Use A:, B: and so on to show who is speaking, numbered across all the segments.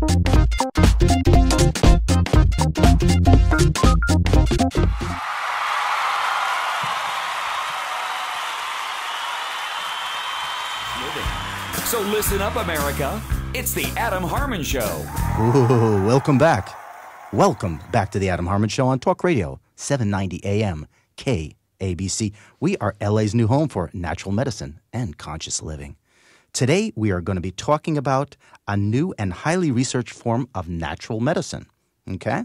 A: So listen up, America. It's the Adam Harman Show.
B: Ooh, welcome back. Welcome back to the Adam Harman Show on Talk Radio, 790 AM, KABC. We are LA's new home for natural medicine and conscious living. Today, we are going to be talking about a new and highly researched form of natural medicine. Okay?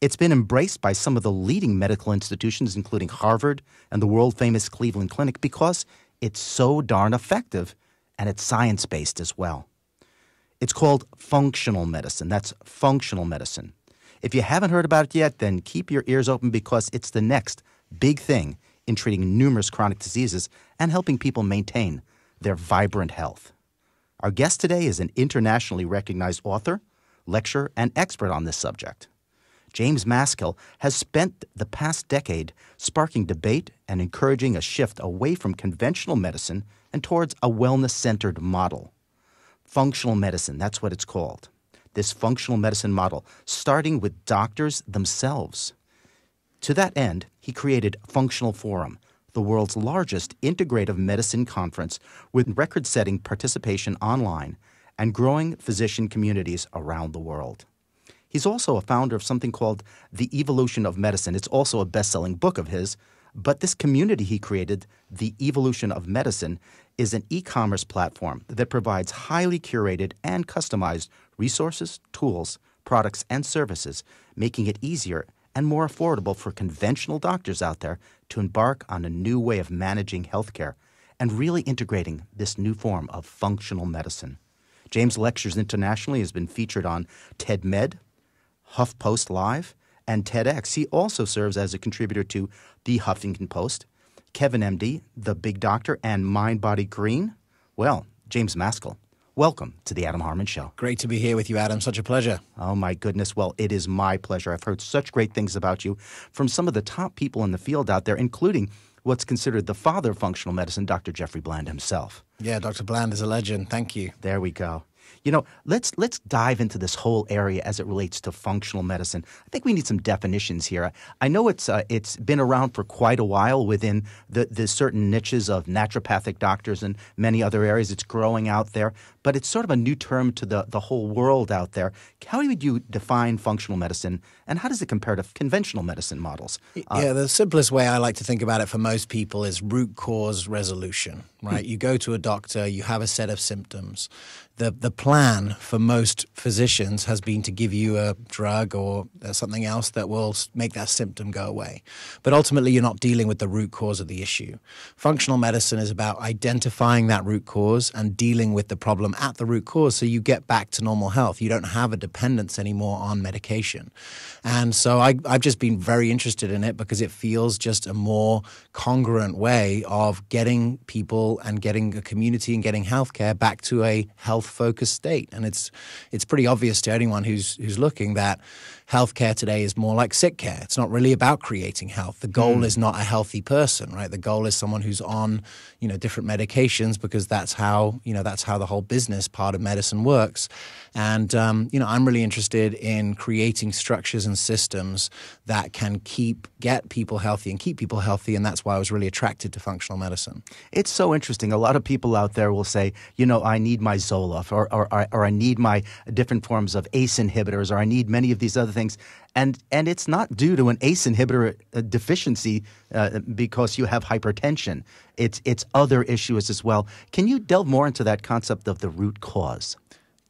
B: It's been embraced by some of the leading medical institutions, including Harvard and the world famous Cleveland Clinic, because it's so darn effective and it's science based as well. It's called functional medicine. That's functional medicine. If you haven't heard about it yet, then keep your ears open because it's the next big thing in treating numerous chronic diseases and helping people maintain their vibrant health. Our guest today is an internationally recognized author, lecturer, and expert on this subject. James Maskell has spent the past decade sparking debate and encouraging a shift away from conventional medicine and towards a wellness centered model. Functional medicine, that's what it's called. This functional medicine model, starting with doctors themselves. To that end, he created Functional Forum, the world's largest integrative medicine conference with record setting participation online and growing physician communities around the world. He's also a founder of something called The Evolution of Medicine. It's also a best selling book of his. But this community he created, The Evolution of Medicine, is an e commerce platform that provides highly curated and customized resources, tools, products, and services, making it easier and more affordable for conventional doctors out there to embark on a new way of managing healthcare and really integrating this new form of functional medicine. James lectures internationally, has been featured on TED Med, HuffPost Live, and TEDx. He also serves as a contributor to The Huffington Post, Kevin MD, The Big Doctor, and Mind Body Green. Well, James Maskell, welcome to the Adam Harman Show.
C: Great to be here with you, Adam. Such a pleasure.
B: Oh, my goodness. Well, it is my pleasure. I've heard such great things about you from some of the top people in the field out there, including what's considered the father of functional medicine, Dr. Jeffrey Bland himself.
C: Yeah, Dr. Bland is a legend. Thank you.
B: There we go. You know, let's let's dive into this whole area as it relates to functional medicine. I think we need some definitions here. I know it's uh, it's been around for quite a while within the the certain niches of naturopathic doctors and many other areas. It's growing out there, but it's sort of a new term to the the whole world out there. How would you define functional medicine, and how does it compare to conventional medicine models?
C: Uh, yeah, the simplest way I like to think about it for most people is root cause resolution. Right, hmm. you go to a doctor, you have a set of symptoms the the plan for most physicians has been to give you a drug or uh, something else that will make that symptom go away. But ultimately, you're not dealing with the root cause of the issue. Functional medicine is about identifying that root cause and dealing with the problem at the root cause, so you get back to normal health. You don't have a dependence anymore on medication. And so I, I've just been very interested in it because it feels just a more congruent way of getting people and getting a community and getting healthcare back to a health focused state. And it's it's pretty obvious to anyone who's who's looking that healthcare today is more like sick care. It's not really about creating health. The goal mm. is not a healthy person, right? The goal is someone who's on, you know, different medications because that's how, you know, that's how the whole business part of medicine works. And, um, you know, I'm really interested in creating structures and systems that can keep, get people healthy and keep people healthy. And that's why I was really attracted to functional medicine.
B: It's so interesting. A lot of people out there will say, you know, I need my Zoloft or, or, or, or I need my different forms of ACE inhibitors or I need many of these other things things. And, and it's not due to an ACE inhibitor uh, deficiency uh, because you have hypertension. It's, it's other issues as well. Can you delve more into that concept of the root cause?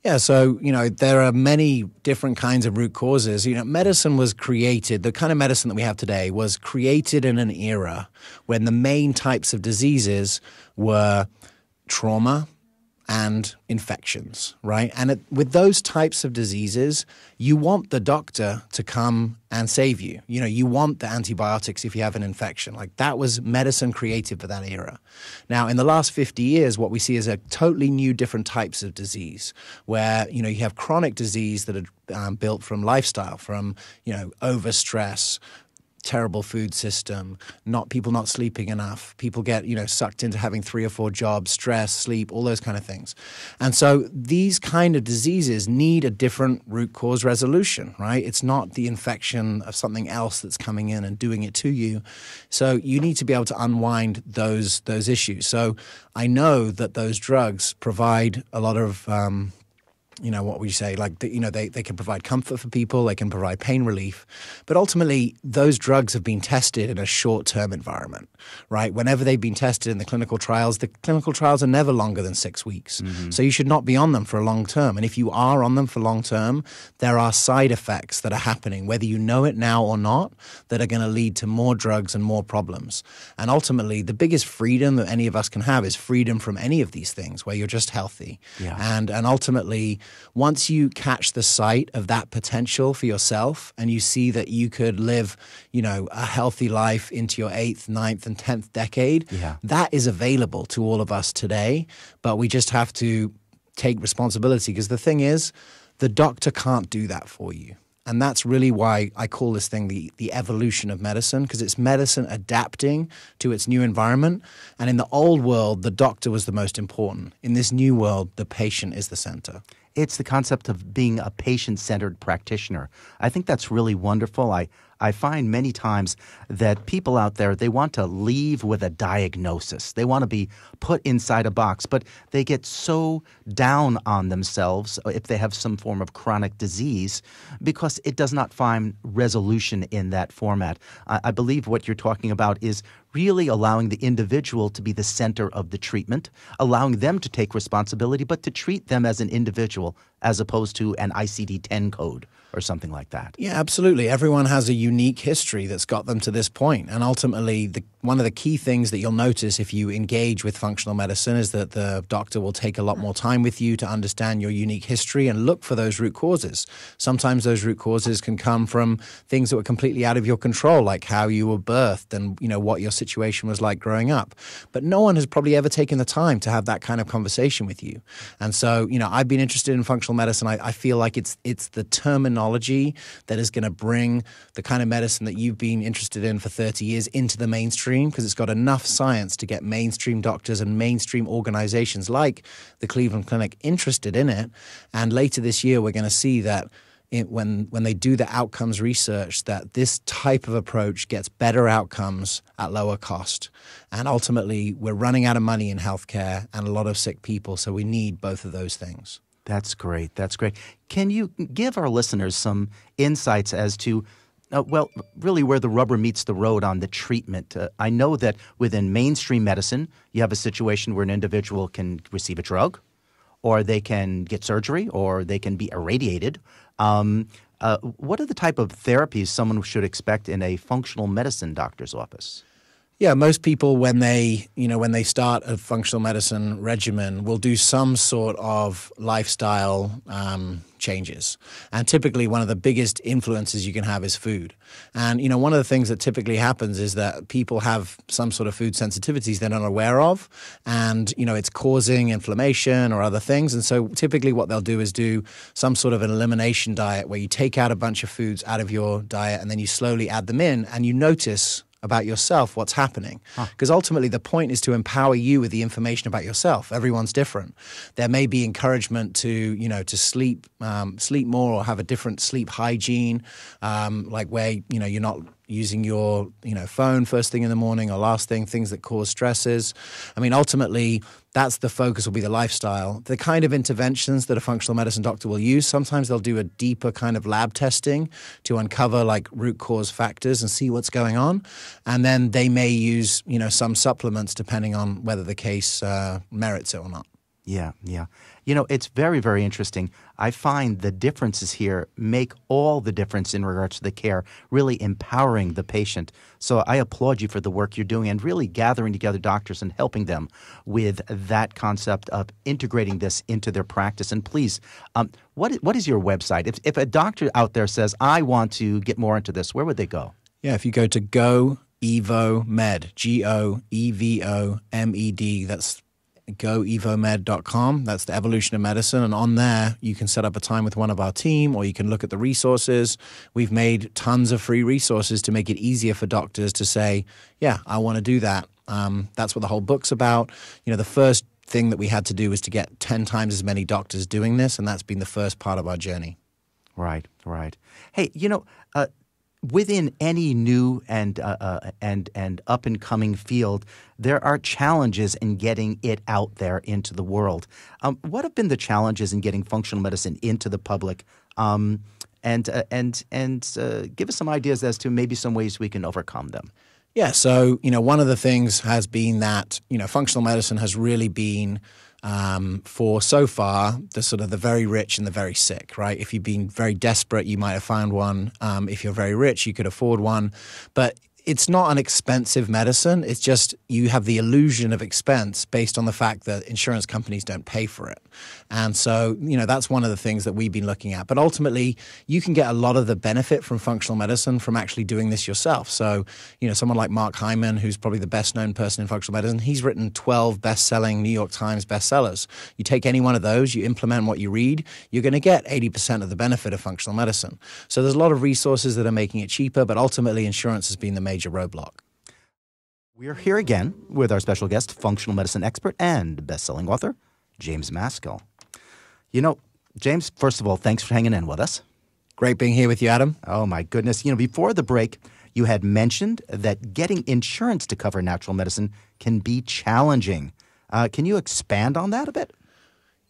C: Yeah, so, you know, there are many different kinds of root causes. You know, medicine was created, the kind of medicine that we have today was created in an era when the main types of diseases were trauma, and infections, right? And it, with those types of diseases, you want the doctor to come and save you. You know, you want the antibiotics if you have an infection. Like that was medicine created for that era. Now, in the last 50 years, what we see is a totally new, different types of disease where, you know, you have chronic disease that are um, built from lifestyle, from, you know, overstress, terrible food system, not people not sleeping enough. People get, you know, sucked into having three or four jobs, stress, sleep, all those kind of things. And so these kind of diseases need a different root cause resolution, right? It's not the infection of something else that's coming in and doing it to you. So you need to be able to unwind those those issues. So I know that those drugs provide a lot of um, you know what would you say? Like you know they, they can provide comfort for people they can provide pain relief but ultimately those drugs have been tested in a short-term environment right? Whenever they've been tested in the clinical trials the clinical trials are never longer than six weeks. Mm-hmm. so you should not be on them for a long term and if you are on them for long term there are side effects that are happening whether you know it now or not that are going to lead to more drugs and more problems. And ultimately the biggest freedom that any of us can have is freedom from any of these things where you're just healthy. Yeah. and and ultimately once you catch the sight of that potential for yourself and you see that you could live, you know, a healthy life into your eighth, ninth, and tenth decade, yeah. that is available to all of us today. But we just have to take responsibility because the thing is, the doctor can't do that for you. And that's really why I call this thing the, the evolution of medicine, because it's medicine adapting to its new environment. And in the old world, the doctor was the most important. In this new world, the patient is the center.
B: It's the concept of being a patient centered practitioner. I think that's really wonderful. I, I find many times that people out there, they want to leave with a diagnosis. They want to be put inside a box, but they get so down on themselves uh, if they have some form of chronic disease because it does not find resolution in that format. I, I believe what you're talking about is really allowing the individual to be the center of the treatment, allowing them to take responsibility, but to treat them as an individual as opposed to an ICD 10 code or something like that.
C: Yeah, absolutely. Everyone has a unique history that's got them to this point. And ultimately, the, one of the key things that you'll notice if you engage with functional medicine is that the doctor will take a lot more time with you to understand your unique history and look for those root causes. Sometimes those root causes can come from things that were completely out of your control, like how you were birthed and you know what your situation was like growing up. But no one has probably ever taken the time to have that kind of conversation with you. And so, you know, I've been interested in functional medicine. I, I feel like it's it's the terminology technology that is going to bring the kind of medicine that you've been interested in for 30 years into the mainstream because it's got enough science to get mainstream doctors and mainstream organizations like the Cleveland Clinic interested in it. And later this year, we're going to see that. It, when when they do the outcomes research that this type of approach gets better outcomes at lower cost and ultimately we're running out of money in healthcare and a lot of sick people so we need both of those things
B: that's great. That's great. Can you give our listeners some insights as to, uh, well, really where the rubber meets the road on the treatment? Uh, I know that within mainstream medicine, you have a situation where an individual can receive a drug, or they can get surgery, or they can be irradiated. Um, uh, what are the type of therapies someone should expect in a functional medicine doctor's office?
C: Yeah, most people when they, you know, when they start a functional medicine regimen will do some sort of lifestyle um, changes. And typically one of the biggest influences you can have is food. And, you know, one of the things that typically happens is that people have some sort of food sensitivities they're not aware of. And, you know, it's causing inflammation or other things. And so typically what they'll do is do some sort of an elimination diet where you take out a bunch of foods out of your diet and then you slowly add them in and you notice about yourself, what's happening. Because huh. ultimately, the point is to empower you with the information about yourself. Everyone's different. There may be encouragement to, you know, to sleep, um, sleep more or have a different sleep hygiene, um, like where, you know, you're not using your you know phone first thing in the morning or last thing things that cause stresses. I mean ultimately that's the focus will be the lifestyle. The kind of interventions that a functional medicine doctor will use sometimes they'll do a deeper kind of lab testing to uncover like root cause factors and see what's going on. And then they may use you know some supplements depending on whether the case uh, merits it or not.
B: Yeah yeah you know, it's very, very interesting. I find the differences here make all the difference in regards to the care, really empowering the patient. So I applaud you for the work you're doing and really gathering together doctors and helping them with that concept of integrating this into their practice. And please, um, what, what is your website? If, if a doctor out there says, I want to get more into this, where would they go?
C: Yeah, if you go to Go Evo Med, G O E V O M E D, that's goevomed.com. That's the evolution of medicine. And on there, you can set up a time with one of our team or you can look at the resources. We've made tons of free resources to make it easier for doctors to say, yeah, I want to do that. Um, that's what the whole book's about. You know, the first thing that we had to do was to get 10 times as many doctors doing this, and that's been the first part of our journey.
B: Right, right. Hey, you know, uh, within any new and uh, uh, and and up and coming field, there are challenges in getting it out there into the world. Um, what have been the challenges in getting functional medicine into the public? Um, and uh, and and uh, give us some ideas as to maybe some ways we can overcome them.
C: Yeah, so you know, one of the things has been that you know, functional medicine has really been um, for so far the sort of the very rich and the very sick, right? If you've been very desperate, you might have found one. Um, if you're very rich, you could afford one. But it's not an expensive medicine. It's just you have the illusion of expense based on the fact that insurance companies don't pay for it. And so, you know, that's one of the things that we've been looking at. But ultimately, you can get a lot of the benefit from functional medicine from actually doing this yourself. So, you know, someone like Mark Hyman, who's probably the best known person in functional medicine, he's written 12 best selling New York Times bestsellers. You take any one of those, you implement what you read, you're going to get 80% of the benefit of functional medicine. So there's a lot of resources that are making it cheaper, but ultimately, insurance has been the major roadblock.
B: We're here again with our special guest, functional medicine expert and best-selling author, James Maskell. You know, James, first of all, thanks for hanging in with us.
C: Great being here with you, Adam.
B: Oh my goodness. You know, before the break, you had mentioned that getting insurance to cover natural medicine can be challenging. Uh, can you expand on that a bit?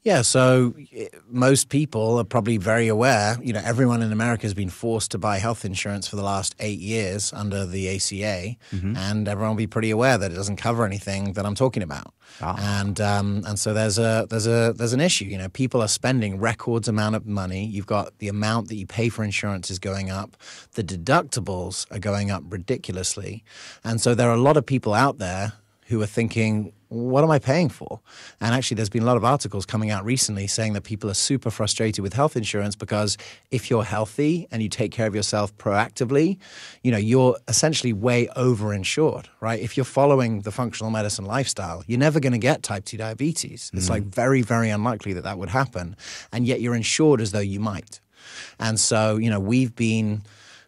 C: Yeah, so eh, most people are probably very aware. You know, everyone in America has been forced to buy health insurance for the last eight years under the ACA, mm-hmm. and everyone will be pretty aware that it doesn't cover anything that I'm talking about. Oh. And um, and so there's a there's a there's an issue. You know, people are spending records amount of money. You've got the amount that you pay for insurance is going up. The deductibles are going up ridiculously, and so there are a lot of people out there who are thinking, what am I paying for? And actually, there's been a lot of articles coming out recently saying that people are super frustrated with health insurance because if you're healthy and you take care of yourself proactively, you know, you're essentially way overinsured, right? If you're following the functional medicine lifestyle, you're never going to get type 2 diabetes. It's like mm. very, very unlikely that that would happen. And yet you're insured as though you might. And so, you know, we've been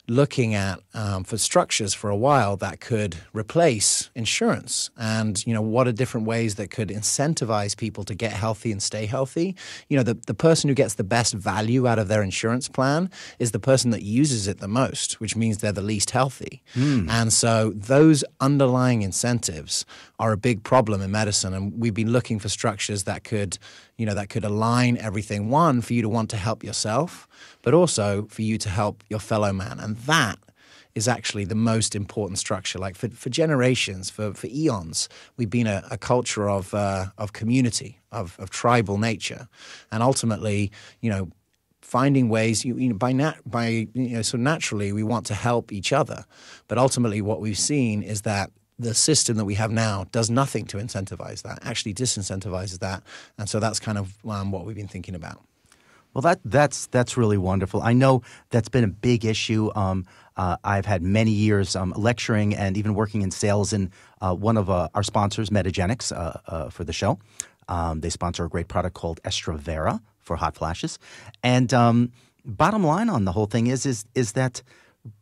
C: looking at um, for structures for a while that could replace insurance. And you know what are different ways that could incentivize people to get healthy and stay healthy? You know the, the person who gets the best value out of their insurance plan is the person that uses it the most which means they're the least healthy. Mm. and so those underlying incentives are a big problem in medicine and we've been looking for structures that could you know that could align everything one for you to want to help yourself but also for you to help your fellow man. And that is actually the most important structure. Like for, for generations, for, for eons, we've been a, a culture of, uh, of community, of, of tribal nature. And ultimately, you know, finding ways you, you know by nat- by you know so naturally we want to help each other but ultimately what we've seen is that the system that we have now does nothing to incentivize that actually disincentivizes that and so that's kind of um, what we've been thinking about
B: well, that that's that's really wonderful. I know that's been a big issue. Um, uh, I've had many years um, lecturing and even working in sales in uh, one of uh, our sponsors, Metagenics, uh, uh, for the show. Um, they sponsor a great product called Estrovera for hot flashes. And um, bottom line on the whole thing is is is that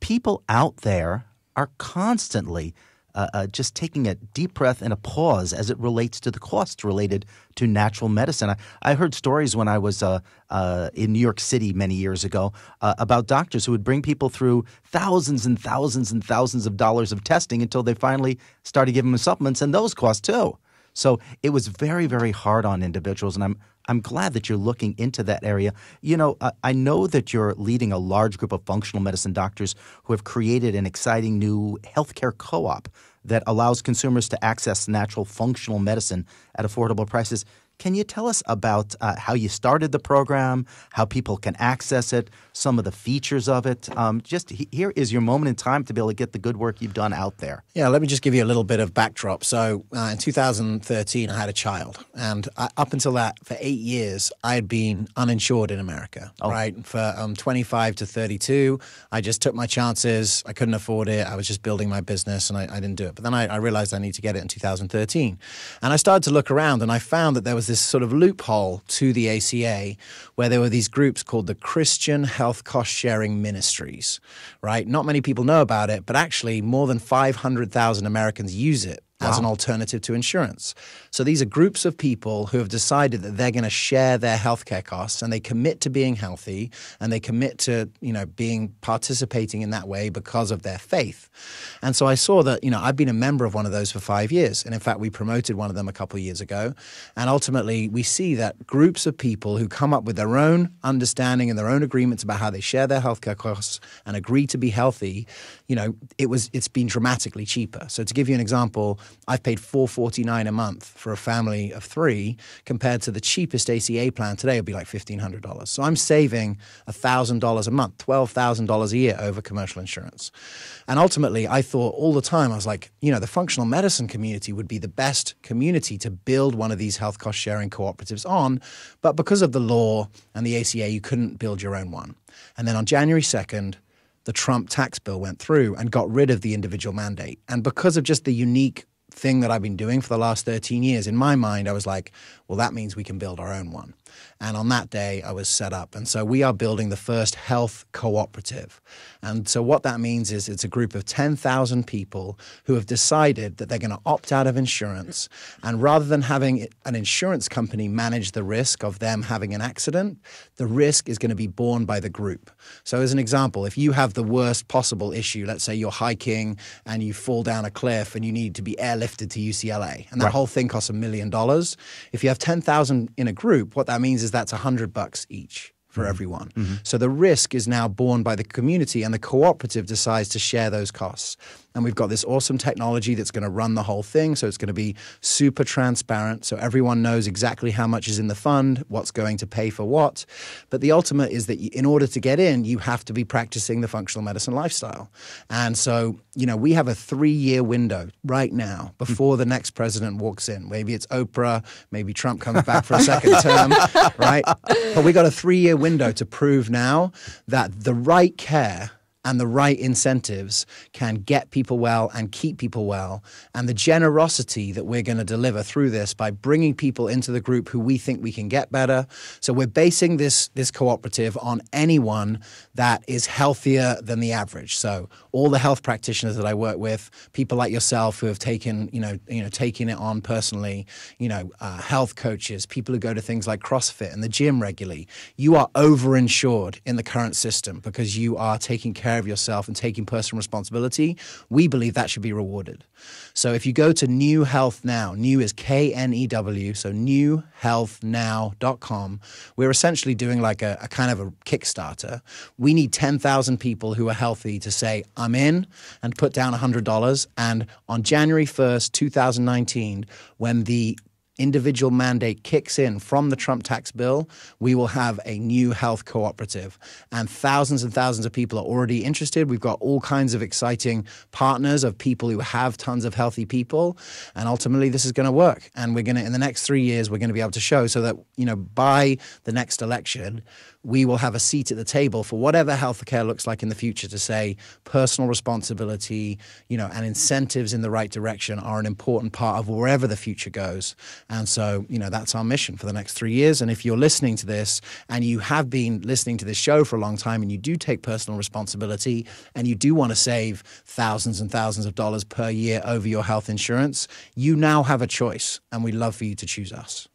B: people out there are constantly uh, uh, just taking a deep breath and a pause as it relates to the costs related to natural medicine. I, I heard stories when I was uh, uh in New York City many years ago uh, about doctors who would bring people through thousands and thousands and thousands of dollars of testing until they finally started giving them supplements, and those cost too. So it was very, very hard on individuals, and I'm I'm glad that you're looking into that area. You know, I know that you're leading a large group of functional medicine doctors who have created an exciting new healthcare co op that allows consumers to access natural functional medicine at affordable prices. Can you tell us about uh, how you started the program, how people can access it, some of the features of it? Um, just he, here is your moment in time to be able to get the good work you've done out there.
C: Yeah, let me just give you a little bit of backdrop. So, uh, in 2013, I had a child, and I, up until that, for eight years, I had been uninsured in America.
B: Oh.
C: Right, for um, 25 to 32, I just took my chances. I couldn't afford it. I was just building my business, and I, I didn't do it. But then I, I realized I need to get it in 2013, and I started to look around, and I found that there was this sort of loophole to the ACA where there were these groups called the Christian Health Cost Sharing Ministries, right? Not many people know about it, but actually more than 500,000 Americans use it as an alternative to insurance. So these are groups of people who have decided that they're going to share their healthcare costs and they commit to being healthy and they commit to, you know, being participating in that way because of their faith. And so I saw that, you know, I've been a member of one of those for 5 years and in fact we promoted one of them a couple of years ago. And ultimately we see that groups of people who come up with their own understanding and their own agreements about how they share their healthcare costs and agree to be healthy, you know, it was it's been dramatically cheaper. So to give you an example, I've paid four forty nine a month for a family of three, compared to the cheapest ACA plan today would be like fifteen hundred dollars. So I'm saving thousand dollars a month, twelve thousand dollars a year over commercial insurance. And ultimately, I thought all the time, I was like, you know, the functional medicine community would be the best community to build one of these health cost sharing cooperatives on, but because of the law and the ACA, you couldn't build your own one. And then on January second the Trump tax bill went through and got rid of the individual mandate. And because of just the unique thing that I've been doing for the last 13 years, in my mind, I was like, well, that means we can build our own one. And on that day, I was set up. And so we are building the first health cooperative. And so what that means is it's a group of 10,000 people who have decided that they're going to opt out of insurance. And rather than having an insurance company manage the risk of them having an accident, the risk is going to be borne by the group. So, as an example, if you have the worst possible issue, let's say you're hiking and you fall down a cliff and you need to be airlifted to UCLA, and that
B: Right.
C: whole thing costs a million dollars. If you have 10,000 in a group, what that means is that's 100 bucks each for mm-hmm. everyone. Mm-hmm. So the risk is now borne by the community and the cooperative decides to share those costs. And we've got this awesome technology that's going to run the whole thing. So it's going to be super transparent. So everyone knows exactly how much is in the fund, what's going to pay for what. But the ultimate is that in order to get in, you have to be practicing the functional medicine lifestyle. And so, you know, we have a three year window right now before the next president walks in. Maybe it's Oprah, maybe Trump comes back for a second term, right? But we got a three year window to prove now that the right care and the right incentives can get people well and keep people well. And the generosity that we're going to deliver through this by bringing people into the group who we think we can get better. So we're basing this, this cooperative on anyone that is healthier than the average. So all the health practitioners that I work with, people like yourself who have taken, you know, you know, taking it on personally, you know, uh, health coaches, people who go to things like CrossFit and the gym regularly, you are overinsured in the current system because you are taking care of yourself and taking personal responsibility. We believe that should be rewarded. So if you go to Knew Health Now, New is K N E W, so knewhealthnow.com, we're essentially doing like a, a kind of a Kickstarter. We need 10,000 people who are healthy to say, I'm in and put down $100. And on January 1st, 2019, when the individual mandate kicks in from the Trump tax bill, we will have a new health cooperative. And thousands and thousands of people are already interested. We've got all kinds of exciting partners of people who have tons of healthy people. And ultimately, this is going to work. And we're going to, in the next three years, we're going to be able to show so that, you know, by the next election, we will have a seat at the table for whatever healthcare looks like in the future to say personal responsibility, you know, and incentives in the right direction are an important part of wherever the future goes. And so, you know, that's our mission for the next three years. And if you're listening to this and you have been listening to this show for a long time and you do take personal responsibility and you do want to save thousands and thousands of dollars per year over your health insurance, you now have a choice. And we'd love for you to choose us.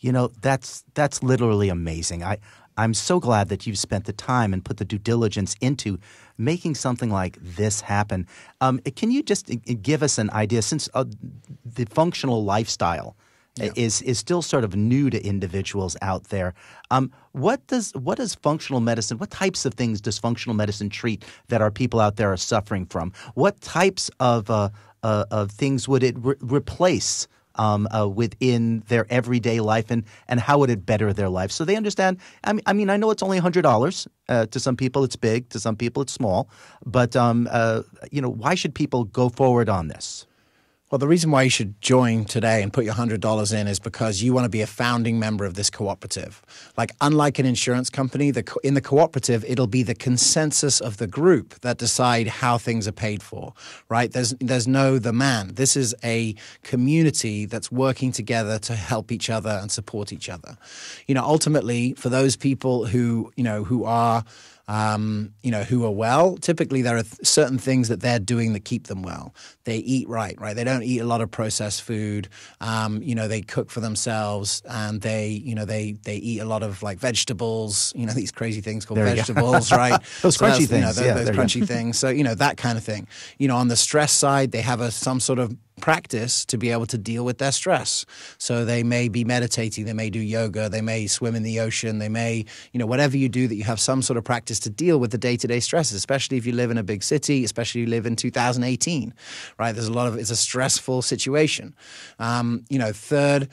B: You know, that's that's literally amazing. I I'm so glad that you've spent the time and put the due diligence into making something like this happen. Um, can you just uh, give us an idea, since uh, the functional lifestyle is is still sort of new to individuals out there? Um, what does what does functional medicine? What types of things does functional medicine treat that our people out there are suffering from? What types of uh, uh, of things would it re- replace? Um, uh, within their everyday life and, and how would it better their life. So they understand. I mean, I, mean, I know it's only $100. Uh, to some people, it's big. To some people, it's small. But, um, uh, you know, why should people go forward on this?
C: Well, the reason why you should join today and put your $100 in is because you want to be a founding member of this cooperative. Like, unlike an insurance company, the, in the cooperative, it'll be the consensus of the group that decide how things are paid for, right? There's, there's no the man. This is a community that's working together to help each other and support each other. You know, ultimately, for those people who, you know, who are um, you know, who are well, typically there are th- certain things that they're doing that keep them well. They eat right, right? They don't eat a lot of processed food. Um, you know, they cook for themselves, and they, you know, they they eat a lot of like vegetables. You know, these crazy things called vegetables, right?
B: those
C: so
B: crunchy things,
C: you know, those,
B: yeah,
C: those crunchy things. So you know that kind of thing. You know, on the stress side, they have a some sort of practice to be able to deal with their stress. So they may be meditating, they may do yoga, they may swim in the ocean, they may, you know, whatever you do that you have some sort of practice to deal with the day-to-day stresses, especially if you live in a big city, especially if you live in 2018, right? There's a lot of it's a stressful situation. Um, you know, third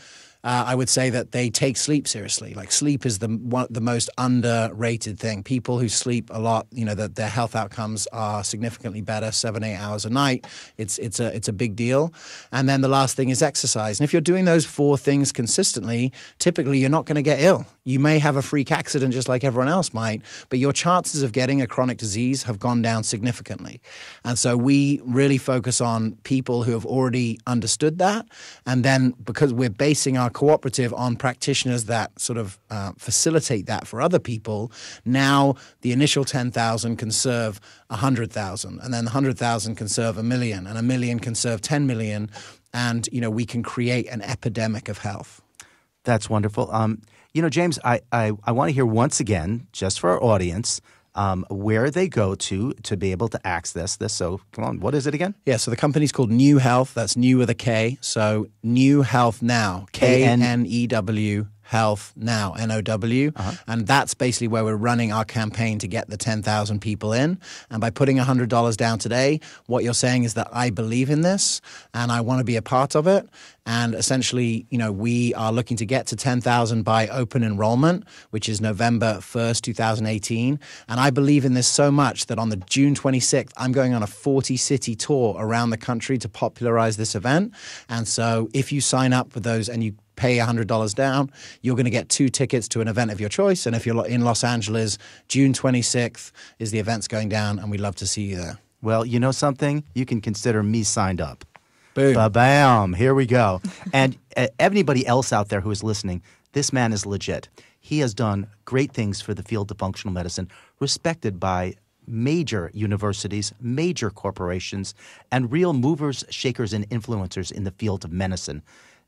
C: uh, I would say that they take sleep seriously. Like sleep is the one, the most underrated thing. People who sleep a lot, you know, that their health outcomes are significantly better, seven eight hours a night. It's it's a it's a big deal. And then the last thing is exercise. And if you're doing those four things consistently, typically you're not going to get ill. You may have a freak accident just like everyone else might, but your chances of getting a chronic disease have gone down significantly. And so we really focus on people who have already understood that, and then because we're basing our cooperative on practitioners that sort of uh, facilitate that for other people, now the initial 10,000 can serve 100,000, and then 100,000 can serve a million, and a million can serve 10 million, and you know we can create an epidemic of health.
B: That's wonderful. Um, you know, James, I, I, I want to hear once again, just for our audience, um, where they go to to be able to access this. So, come on, what is it again?
C: Yeah, so the company's called Knew Health. That's new with a K. So, Knew Health Now. K N E W Health Now, N O W. Uh-huh. And that's basically where we're running our campaign to get the 10,000 people in. And by putting $100 down today, what you're saying is that I believe in this and I want to be a part of it. And essentially, you know, we are looking to get to 10,000 by open enrollment, which is November 1st, 2018. And I believe in this so much that on the June 26th, I'm going on a 40 city tour around the country to popularize this event. And so if you sign up for those and you pay $100 down, you're going to get two tickets to an event of your choice. And if you're in Los Angeles, June 26th is the event's going down, and we'd love to see you there.
B: Well, you know something? You can consider me signed up.
C: Boom.
B: Ba-bam. Here we go. and uh, anybody else out there who is listening, this man is legit. He has done great things for the field of functional medicine, respected by major universities, major corporations, and real movers, shakers, and influencers in the field of medicine.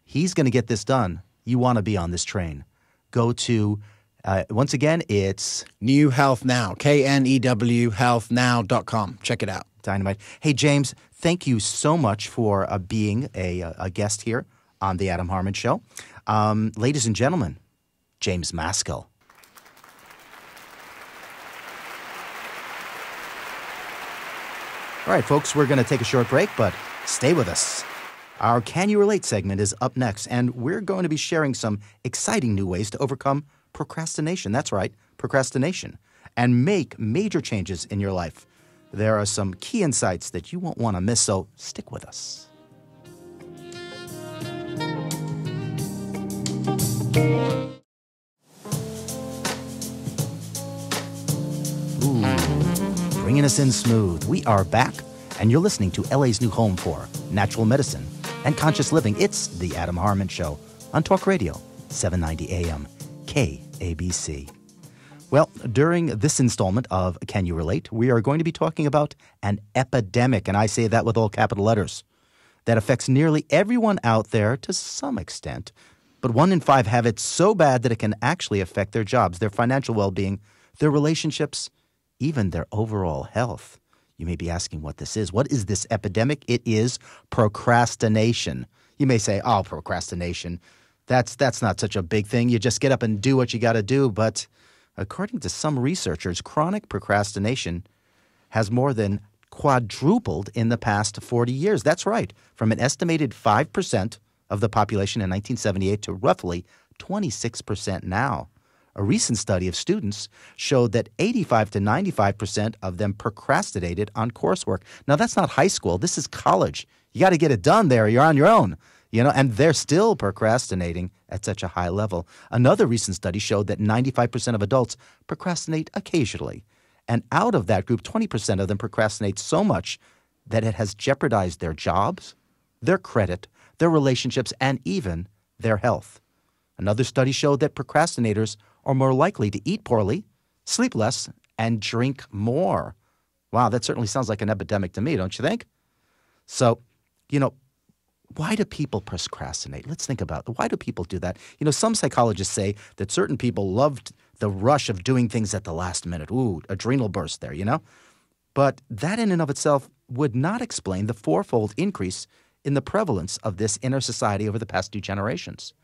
B: He's going to get this done. You want to be on this train. Go to, uh, once again, it's
C: Knew Health Now, K N E W healthnow.com. Check it out.
B: Dynamite. Hey, James, thank you so much for uh, being a, a, guest here on The Adam Harman Show. Um, ladies and gentlemen, James Maskell. All right, folks, we're going to take a short break, but stay with us. Our Can You Relate segment is up next, and we're going to be sharing some exciting new ways to overcome procrastination. That's right, procrastination, and make major changes in your life. There are some key insights that you won't want to miss, so stick with us. Ooh, bringing us in smooth. We are back, and you're listening to LA's new home for natural medicine and conscious living. It's The Adam Harman Show on Talk Radio, 790 AM, KABC. Well, during this installment of Can You Relate, we are going to be talking about an epidemic, and I say that with all capital letters, that affects nearly everyone out there to some extent. But one in five have it so bad that it can actually affect their jobs, their financial well being, their relationships, even their overall health. You may be asking what this is. What is this epidemic? It is procrastination. You may say, "Oh, procrastination. That's that's not such a big thing. You just get up and do what you got to do." But according to some researchers, chronic procrastination has more than quadrupled in the past 40 years. That's right, from an estimated 5% of the population in 1978 to roughly 26% now. A recent study of students showed that 85 to 95% of them procrastinated on coursework. Now, that's not high school, this is college. You got to get it done there, you're on your own. You know, and they're still procrastinating at such a high level. Another recent study showed that 95% of adults procrastinate occasionally. And out of that group, 20% of them procrastinate so much that it has jeopardized their jobs, their credit, their relationships, and even their health. Another study showed that procrastinators are more likely to eat poorly, sleep less, and drink more. Wow, that certainly sounds like an epidemic to me, don't you think? So, you know, why do people procrastinate? Let's think about it. Why do people do that? You know, some psychologists say that certain people loved the rush of doing things at the last minute. Ooh, adrenal burst there, you know? But that in and of itself would not explain the fourfold increase in the prevalence of this in our society over the past two generations.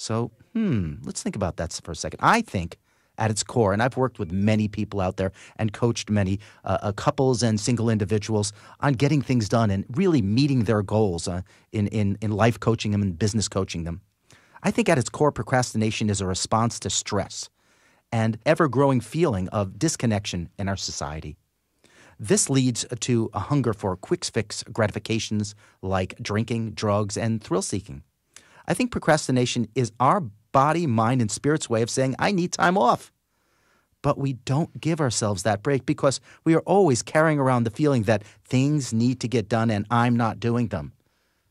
B: So, hmm, let's think about that for a second. I think at its core, and I've worked with many people out there and coached many uh, uh, couples and single individuals on getting things done and really meeting their goals uh, in, in, in life coaching them and business coaching them. I think at its core, procrastination is a response to stress and ever growing feeling of disconnection in our society. This leads to a hunger for quick fix gratifications like drinking, drugs, and thrill seeking. I think procrastination is our body, mind, and spirit's way of saying, I need time off. But we don't give ourselves that break because we are always carrying around the feeling that things need to get done and I'm not doing them.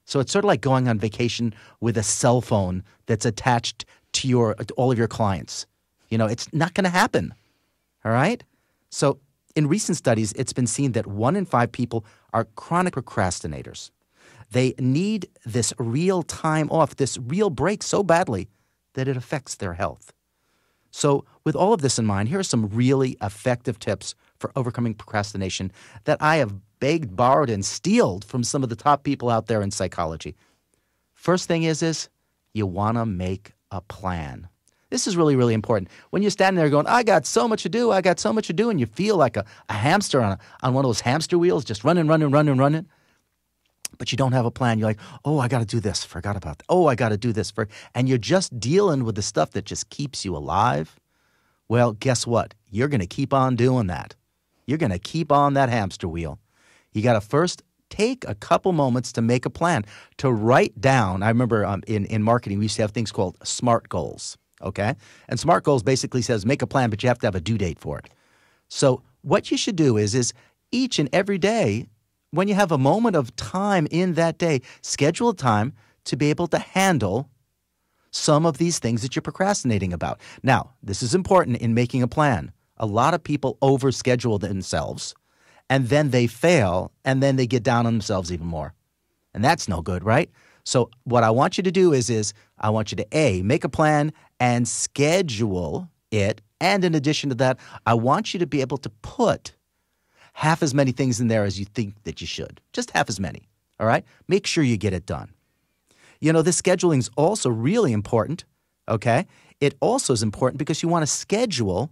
B: So it's sort of like going on vacation with a cell phone that's attached to your to all of your clients. You know, it's not going to happen. All right? So in recent studies, it's been seen that one in five people are chronic procrastinators. They need this real time off, this real break so badly that it affects their health. So, with all of this in mind, here are some really effective tips for overcoming procrastination that I have begged, borrowed, and stealed from some of the top people out there in psychology. First thing is, is you want to make a plan. This is really, really important. When you're standing there going, I got so much to do, I got so much to do, and you feel like a, a hamster on, a, on one of those hamster wheels, just running, running, running, running but you don't have a plan. You're like, oh, I got to do this. Forgot about that. Oh, I got to do this. For and you're just dealing with the stuff that just keeps you alive. Well, guess what? You're going to keep on doing that. You're going to keep on that hamster wheel. You got to first take a couple moments to make a plan, to write down. I remember um, in, in marketing, we used to have things called SMART goals. Okay. And SMART goals basically says make a plan, but you have to have a due date for it. So what you should do is, is each and every day, when you have a moment of time in that day, schedule time to be able to handle some of these things that you're procrastinating about. Now, this is important in making a plan. A lot of people overschedule themselves and then they fail and then they get down on themselves even more. And that's no good, right? So what I want you to do is is I want you to A, make a plan and schedule it. And in addition to that, I want you to be able to put half as many things in there as you think that you should. Just half as many. All right? Make sure you get it done. You know, this scheduling is also really important. Okay? It also is important because you want to schedule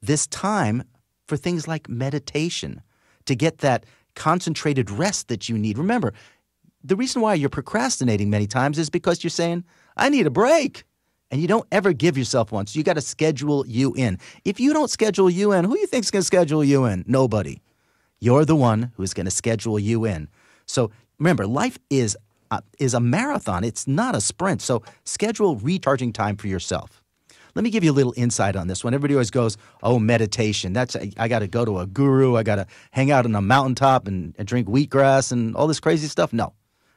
B: this time for things like meditation to get that concentrated rest that you need. Remember, the reason why you're procrastinating many times is because you're saying, I need a break. And you don't ever give yourself one. So you got to schedule you in. If you don't schedule you in, who do you think's going to schedule you in? Nobody. You're the one who's going to schedule you in. So remember, life is uh, is a marathon. It's not a sprint. So schedule recharging time for yourself. Let me give you a little insight on this one. Everybody always goes, "Oh, meditation. That's I, I got to go to a guru. I got to hang out on a mountaintop and, and drink wheatgrass and all this crazy stuff." No,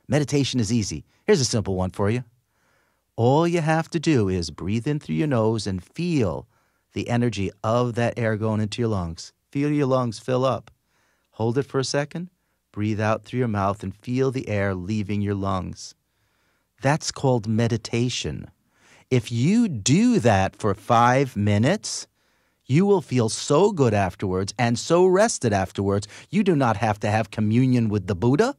B: meditation is easy. Here's a simple one for you. All you have to do is breathe in through your nose and feel the energy of that air going into your lungs. Feel your lungs fill up. Hold it for a second, breathe out through your mouth, and feel the air leaving your lungs. That's called meditation. If you do that for five minutes, you will feel so good afterwards and so rested afterwards, you do not have to have communion with the Buddha.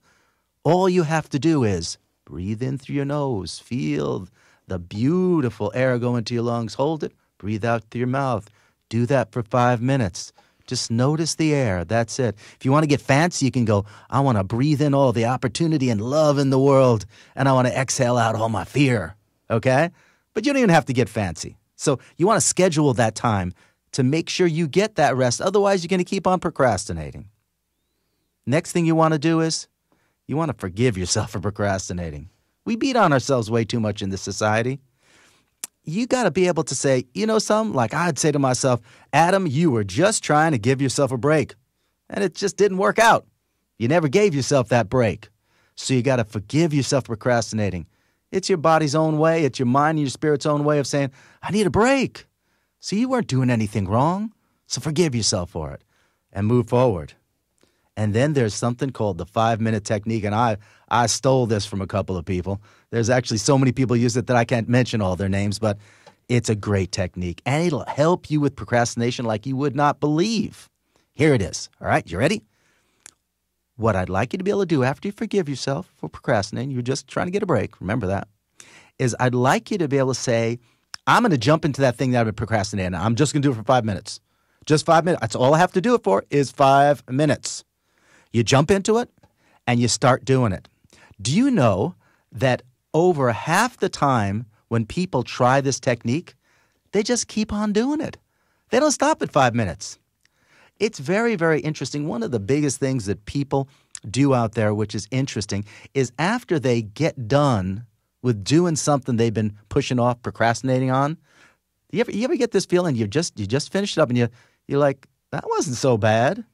B: All you have to do is breathe in through your nose, feel the beautiful air go into your lungs, hold it, breathe out through your mouth. Do that for five minutes. Just notice the air. That's it. If you want to get fancy, you can go, I want to breathe in all the opportunity and love in the world, and I want to exhale out all my fear. Okay? But you don't even have to get fancy. So you want to schedule that time to make sure you get that rest. Otherwise, you're going to keep on procrastinating. Next thing you want to do is you want to forgive yourself for procrastinating. We beat on ourselves way too much in this society. You got to be able to say, you know, something like I'd say to myself, Adam, you were just trying to give yourself a break, and it just didn't work out. You never gave yourself that break. So you got to forgive yourself procrastinating. It's your body's own way, it's your mind and your spirit's own way of saying, I need a break. So you weren't doing anything wrong. So forgive yourself for it and move forward. And then there's something called the five minute technique. And I, I stole this from a couple of people. There's actually so many people use it that I can't mention all their names, but it's a great technique. And it'll help you with procrastination like you would not believe. Here it is. All right, you ready? What I'd like you to be able to do after you forgive yourself for procrastinating, you're just trying to get a break, remember that, is I'd like you to be able to say, I'm going to jump into that thing that I've been procrastinating. I'm just going to do it for five minutes. Just five minutes. That's all I have to do it for is five minutes. You jump into it and you start doing it. Do you know that over half the time when people try this technique, they just keep on doing it? They don't stop at five minutes. It's very, very interesting. One of the biggest things that people do out there, which is interesting, is after they get done with doing something they've been pushing off, procrastinating on. You ever, you ever get this feeling you just you just finished it up and you you're like that wasn't so bad,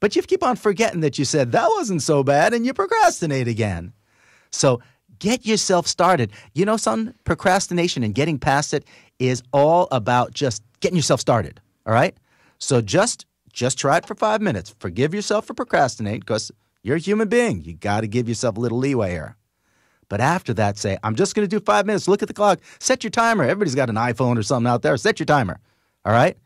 B: but you keep on forgetting that you said that wasn't so bad and you procrastinate again. So get yourself started. You know, some procrastination and getting past it is all about just getting yourself started. All right. So just just try it for five minutes. Forgive yourself for procrastinating because you're a human being. You got to give yourself a little leeway here. But after that, say, I'm just going to do five minutes. Look at the clock. Set your timer. Everybody's got an iPhone or something out there. Set your timer. All right?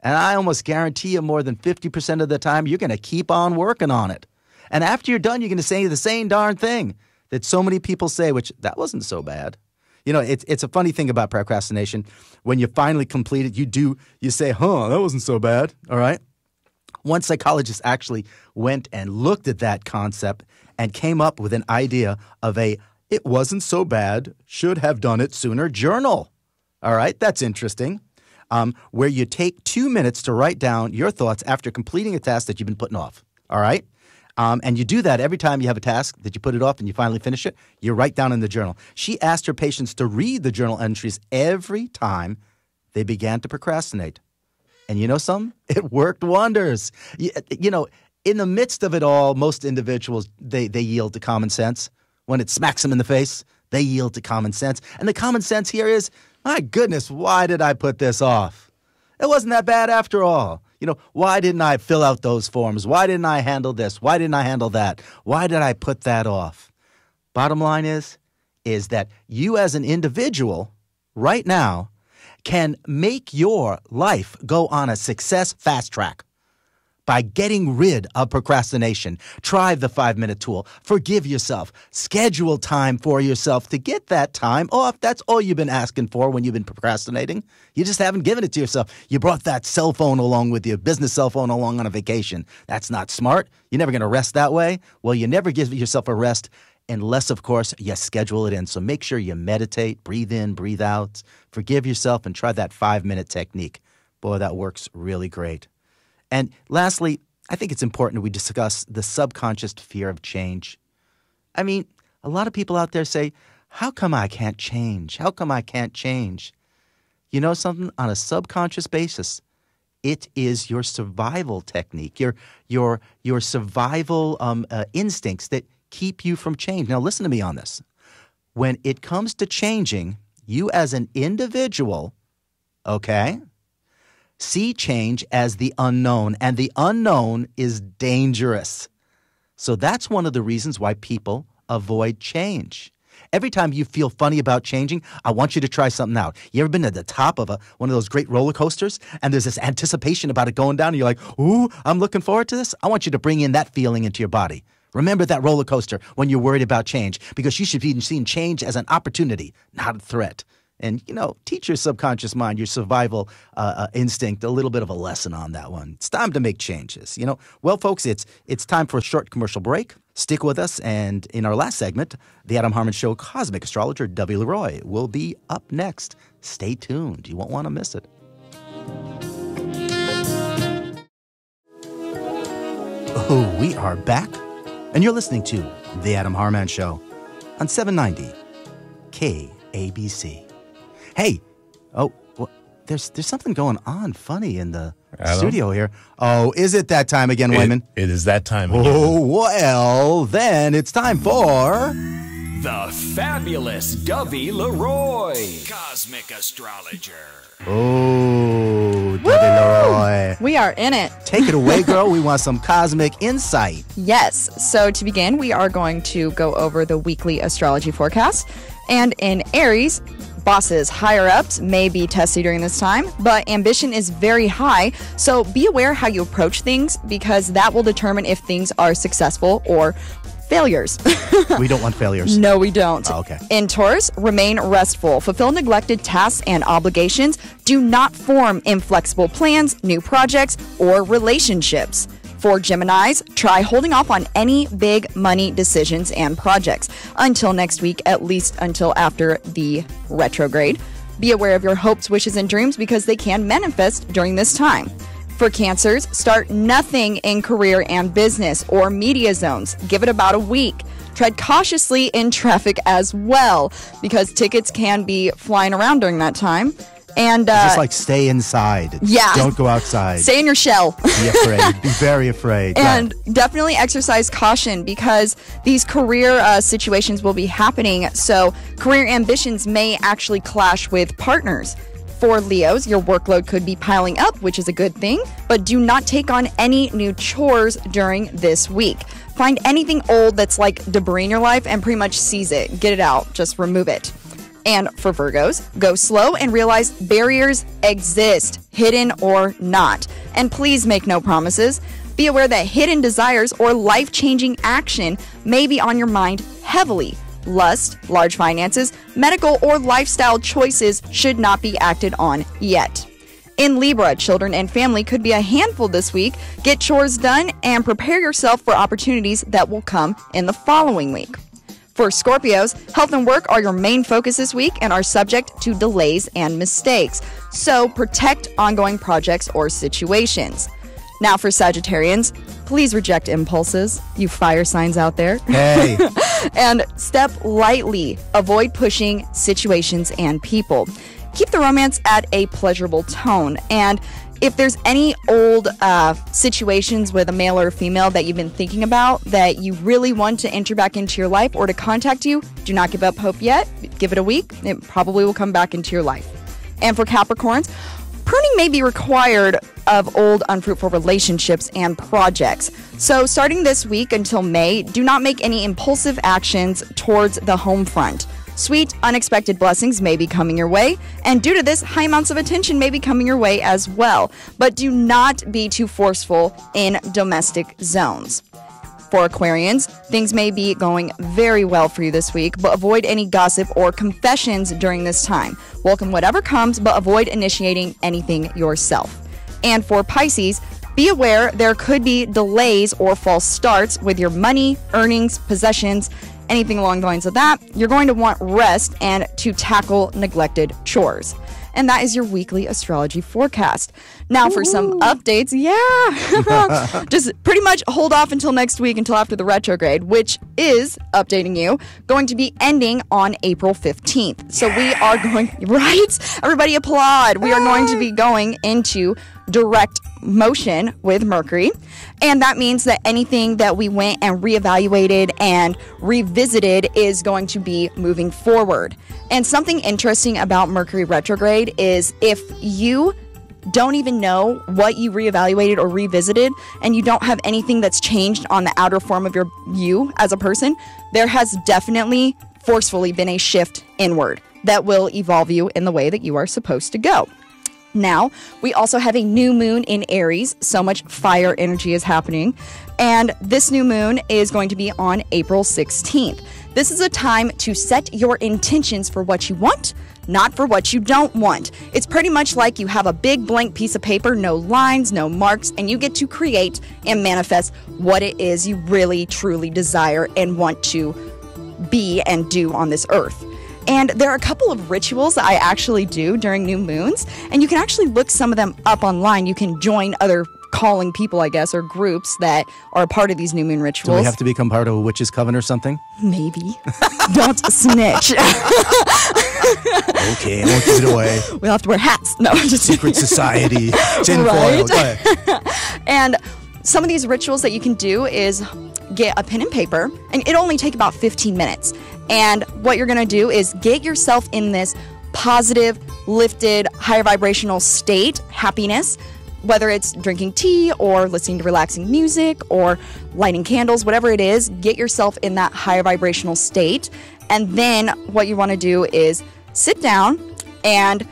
B: And I almost guarantee you more than 50% of the time, you're going to keep on working on it. And after you're done, you're going to say the same darn thing that so many people say, which that wasn't so bad. You know, it's, it's a funny thing about procrastination. When you finally complete it, you do, you say, huh, that wasn't so bad. All right? One psychologist actually went and looked at that concept and came up with an idea of a it wasn't so bad, should have done it sooner journal. All right, that's interesting. Um, where you take two minutes to write down your thoughts after completing a task that you've been putting off. All right? Um, and you do that every time you have a task that you put it off and you finally finish it, you write down in the journal. She asked her patients to read the journal entries every time they began to procrastinate. And you know some? It worked wonders. You, you know, in the midst of it all, most individuals they, they yield to common sense. When it smacks them in the face, they yield to common sense. And the common sense here is, my goodness, why did I put this off? It wasn't that bad after all. You know, why didn't I fill out those forms? Why didn't I handle this? Why didn't I handle that? Why did I put that off? Bottom line is, is that you as an individual right now can make your life go on a success fast track by getting rid of procrastination. Try the five minute tool. Forgive yourself. Schedule time for yourself to get that time off. That's all you've been asking for when you've been procrastinating. You just haven't given it to yourself. You brought that cell phone along with you, business cell phone along on a vacation. That's not smart. You're never going to rest that way. Well, you never give yourself a rest unless, of course, you schedule it in. So make sure you meditate, breathe in, breathe out, forgive yourself, and try that five minute technique. Boy, that works really great. And lastly, I think it's important we discuss the subconscious fear of change. I mean, a lot of people out there say, How come I can't change? How come I can't change? You know something? On a subconscious basis, it is your survival technique, your, your, your survival um, uh, instincts that keep you from change. Now, listen to me on this. When it comes to changing, you as an individual, okay, see change as the unknown, and the unknown is dangerous. So that's one of the reasons why people avoid change. Every time you feel funny about changing, I want you to try something out. You ever been at the top of a, one of those great roller coasters and there's this anticipation about it going down and you're like, ooh, I'm looking forward to this? I want you to bring in that feeling into your body. Remember that roller coaster when you're worried about change because you should be seeing change as an opportunity, not a threat. And you know teach your subconscious mind your survival uh, uh, instinct a little bit of a lesson on that one. It's time to make changes you know? Well folks it's it's time for a short commercial break. Stick with us and in our last segment the Adam Harman show cosmic astrologer Dovie Leroy will be up next. Stay tuned. You won't want to miss it. Oh we are back and you're listening to the Adam Harman show on 790 KABC. Hey, oh, well, there's there's something going on funny in the
D: Adam?
B: studio here. Oh, is it that time again,
D: It-
B: Wayman?
D: it is that time oh, again.
B: Oh, well, then it's time for.
A: The fabulous Dovie Leroy, cosmic astrologer.
B: Oh, Debbie Leroy.
E: We are in it.
B: Take it away, girl. We want some cosmic insight.
E: Yes. So to begin, we are going to go over the weekly astrology forecast. And in Aries, bosses, higher ups may be testy during this time, but ambition is very high. So be aware how you approach things because that will determine if things are successful or failures.
B: We don't want failures.
E: No, we don't.
B: Oh, okay.
E: In Taurus, remain restful. Fulfill neglected tasks and obligations. Do not form inflexible plans, new projects, or relationships. For Geminis, try holding off on any big money decisions and projects until next week, at least until after the retrograde. Be aware of your hopes, wishes, and dreams because they can manifest during this time. For cancers, start nothing in career and business or media zones. Give it about a week. Tread cautiously in traffic as well because tickets can be flying around during that time. And uh,
B: Just like stay inside.
E: Yeah.
B: Don't go outside.
E: stay in your shell.
B: Be afraid. Be very afraid. Yeah.
E: and definitely exercise caution because these career uh, situations will be happening. So, career ambitions may actually clash with partners. For Leos, your workload could be piling up, which is a good thing, but do not take on any new chores during this week. Find anything old that's like debris in your life and pretty much seize it. Get it out, just remove it. And for Virgos, go slow and realize barriers exist, hidden or not. And please make no promises. Be aware that hidden desires or life changing action may be on your mind heavily. Lust, large finances, medical, or lifestyle choices should not be acted on yet. In Libra, children and family could be a handful this week. Get chores done and prepare yourself for opportunities that will come in the following week. For Scorpios, health and work are your main focus this week and are subject to delays and mistakes. So protect ongoing projects or situations. Now for Sagittarians, please reject impulses, you fire signs out there,
B: hey.
E: and step lightly. Avoid pushing situations and people. Keep the romance at a pleasurable tone. And if there's any old uh, situations with a male or a female that you've been thinking about that you really want to enter back into your life or to contact you, do not give up hope yet. Give it a week. It probably will come back into your life. And for Capricorns, pruning may be required of old unfruitful relationships and projects. So, starting this week until May, do not make any impulsive actions towards the home front. Sweet, unexpected blessings may be coming your way, and due to this, high amounts of attention may be coming your way as well. But do not be too forceful in domestic zones. For Aquarians, things may be going very well for you this week, but avoid any gossip or confessions during this time. Welcome whatever comes, but avoid initiating anything yourself. And for Pisces, be aware there could be delays or false starts with your money, earnings, possessions, anything along the lines of that. You're going to want rest and to tackle neglected chores. And that is your weekly astrology forecast. Now, for some updates, yeah, just pretty much hold off until next week, until after the retrograde, which is updating you, going to be ending on April 15th. So we are going, right? Everybody applaud. We are going to be going into direct motion with Mercury. And that means that anything that we went and reevaluated and revisited is going to be moving forward. And something interesting about Mercury retrograde is if you don't even know what you reevaluated or revisited and you don't have anything that's changed on the outer form of your you as a person, there has definitely forcefully been a shift inward that will evolve you in the way that you are supposed to go. Now, we also have a new moon in Aries. So much fire energy is happening. And this new moon is going to be on April 16th. This is a time to set your intentions for what you want, not for what you don't want. It's pretty much like you have a big blank piece of paper, no lines, no marks, and you get to create and manifest what it is you really, truly desire and want to be and do on this earth. And there are a couple of rituals that I actually do during new moons, and you can actually look some of them up online. You can join other calling people, I guess, or groups that are a part of these new moon rituals.
B: Do we have to become part of a witch's coven or something?
E: Maybe. Don't snitch.
B: Okay, I won't give it away.
E: we'll have to wear hats. No, I'm just
B: Secret society, tinfoil.
E: Right? And some of these rituals that you can do is get a pen and paper, and it only take about 15 minutes. And what you're gonna do is get yourself in this positive, lifted, higher vibrational state, happiness, whether it's drinking tea or listening to relaxing music or lighting candles, whatever it is, get yourself in that higher vibrational state. And then what you wanna do is sit down and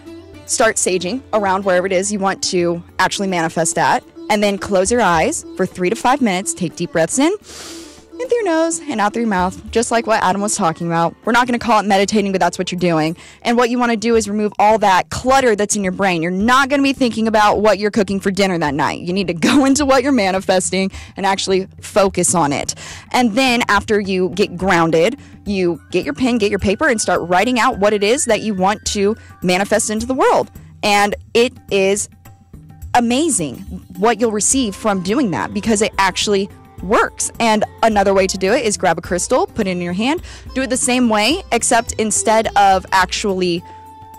E: start saging around wherever it is you want to actually manifest at. And then close your eyes for three to five minutes. Take deep breaths in, in through your nose and out through your mouth, just like what Adam was talking about. We're not going to call it meditating, but that's what you're doing. And what you want to do is remove all that clutter that's in your brain. You're not going to be thinking about what you're cooking for dinner that night. You need to go into what you're manifesting and actually focus on it. And then after you get grounded, you get your pen, get your paper, and start writing out what it is that you want to manifest into the world. And it is amazing what you'll receive from doing that because it actually works. And another way to do it is grab a crystal, put it in your hand, do it the same way, except instead of actually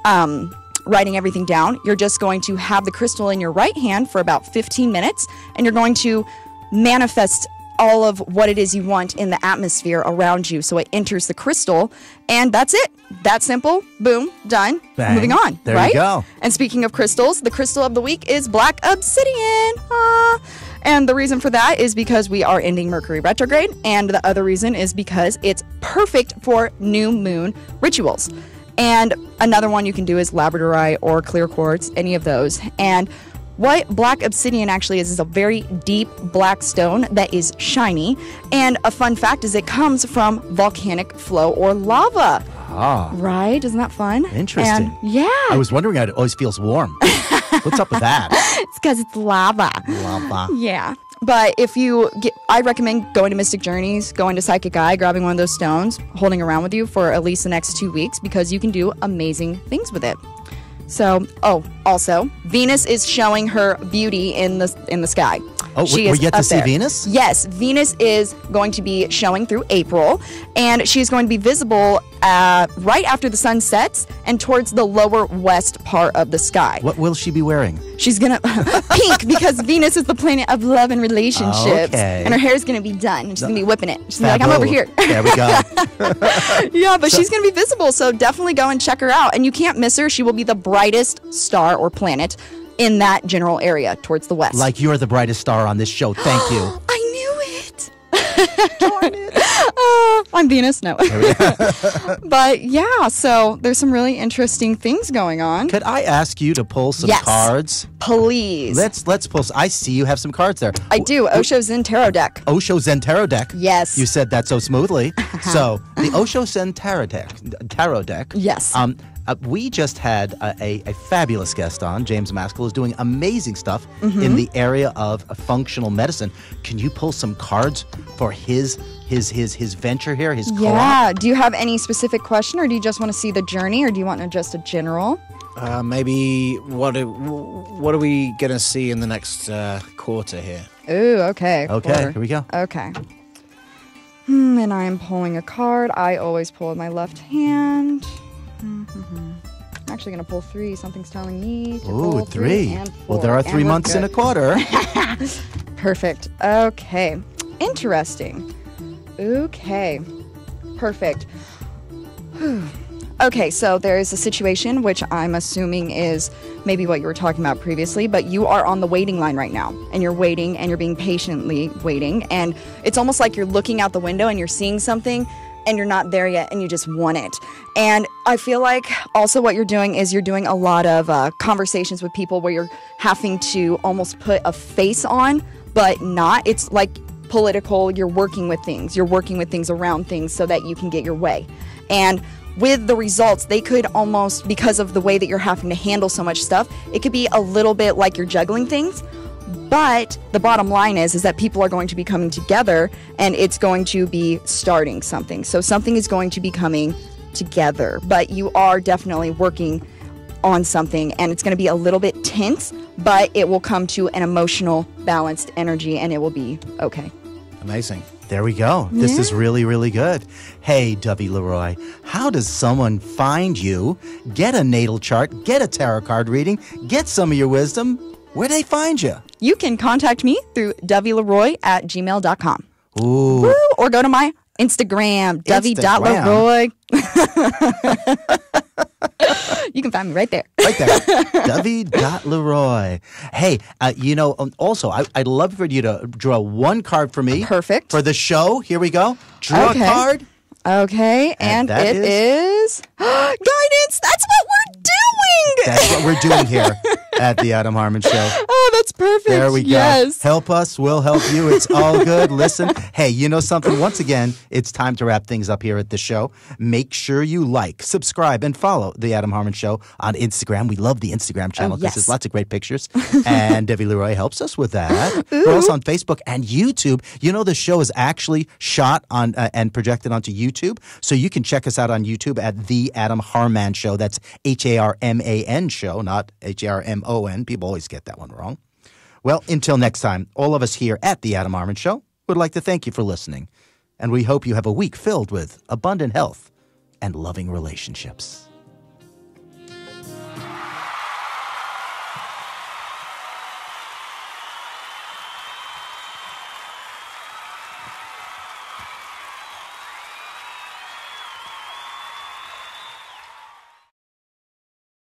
E: um, writing everything down, you're just going to have the crystal in your right hand for about 15 minutes and you're going to manifest all of what it is you want in the atmosphere around you so it enters the crystal and that's it that simple boom done
B: Bang.
E: moving on
B: There you
E: right
B: go.
E: and speaking of crystals, the crystal of the week is black obsidian. Ah. And the reason for that is because we are ending Mercury retrograde, and the other reason is because it's perfect for new moon rituals. And another one you can do is labradorite or clear quartz, any of those. And what black obsidian actually is is a very deep black stone that is shiny. And a fun fact is it comes from volcanic flow or lava.
B: Ah,
E: Right? Isn't that fun?
B: Interesting.
E: And yeah.
B: I was wondering how it always feels warm. What's up with that?
E: It's because it's lava.
B: Lava.
E: Yeah. But if you get, I recommend going to Mystic Journeys, going to Psychic Eye, grabbing one of those stones, holding around with you for at least the next two weeks because you can do amazing things with it. So, oh, also, Venus is showing her beauty in the in the sky.
B: Oh, we- we get to see
E: there.
B: Venus?
E: Yes, Venus is going to be showing through April, and she's going to be visible uh, right after the sun sets and towards the lower west part of the sky.
B: What will she be wearing?
E: She's gonna pink because Venus is the planet of love and relationships,
B: Okay.
E: and her hair is gonna be done. She's gonna be whipping it. She's gonna be like, "I'm over here."
B: There we go.
E: yeah, but she's gonna be visible, so definitely go and check her out. And you can't miss her. She will be the brightest star or planet in that general area towards the west.
B: like you're the brightest star on this show. Thank you.
E: I knew it. Uh, I'm Venus. No, but yeah. So there's some really interesting things going on.
B: Could I ask you to pull some
E: Yes.
B: cards?
E: Please,
B: Let's let's pull. s- I see you have some cards there.
E: I do. Osho Zen Tarot deck.
B: Osho Zen Tarot deck.
E: Yes.
B: You said that so smoothly. so the Osho Zen Tarot deck. Tarot deck.
E: Yes.
B: Um, uh, we just had a, a, a fabulous guest on. James Maskell is doing amazing stuff
E: Mm-hmm.
B: in the area of uh, functional medicine. Can you pull some cards for his his his his venture here? His co-op?
E: Yeah. Do you have any specific question, or do you just want to see the journey, or do you want just a general?
C: Uh, maybe what are, what are we gonna see in the next uh, quarter here?
E: Ooh, okay.
B: Okay,
E: quarter.
B: here we go.
E: Okay. Hmm, and I am pulling a card. I always pull with my left hand. Mhm. I'm actually gonna pull three. Something's telling me to
B: Ooh,
E: pull
B: three.
E: and
B: Well, there are three
E: we're
B: months in a quarter.
E: Perfect. Okay. Interesting. Okay. Perfect. Okay, so there is a situation which I'm assuming is maybe what you were talking about previously, but you are on the waiting line right now and you're waiting and you're being patiently waiting. And it's almost like you're looking out the window and you're seeing something and you're not there yet and you just want it. And I feel like also what you're doing is you're doing a lot of uh, conversations with people where you're having to almost put a face on, but not. It's like political, you're working with things. You're working with things around things so that you can get your way. And with the results, they could almost, because of the way that you're having to handle so much stuff, it could be a little bit like you're juggling things. But the bottom line is, is that people are going to be coming together and it's going to be starting something. So something is going to be coming together, but you are definitely working on something and it's going to be a little bit tense, but it will come to an emotional, balanced energy and it will be okay.
C: Amazing.
B: There we go. This is really, really good. Hey, Dovie Leroy, how does someone find you, get a natal chart, get a tarot card reading, get some of your wisdom? Where they find you?
E: You can contact me through doveyleroy at gmail.com.
B: Ooh,
E: Woo! Or go to my Instagram, dovey.leroy. you can find me right there.
B: right there. Dovey.Leroy. Hey, uh, you know, um, also, I, I'd love for you to draw one card for me.
E: Perfect.
B: For the show. Here we go. Draw
E: Okay.
B: a card.
E: Okay, and,
B: that
E: it
B: is-
E: is guidance. That's what we're doing.
B: That's what we're doing here at the Adam Harman Show.
E: oh, that's perfect.
B: There we go.
E: Yes.
B: Help us, we'll help you. It's all good. Listen, hey, you know something? Once again, it's time to wrap things up here at the show. Make sure you like, subscribe, and follow the Adam Harman Show on Instagram. We love the Instagram channel because
E: Oh, yes.
B: there's lots of great pictures. and Debbie Leroy helps us with that. We're also on Facebook and YouTube. You know, the show is actually shot on uh, and projected onto YouTube. So you can check us out on YouTube at The Adam Harman Show. That's H A R M A N show, not H A R M O N. People always get that one wrong. Well, until next time, all of us here at The Adam Harman Show would like to thank you for listening. And we hope you have a week filled with abundant health and loving relationships.